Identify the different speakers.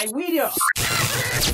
Speaker 1: my videos.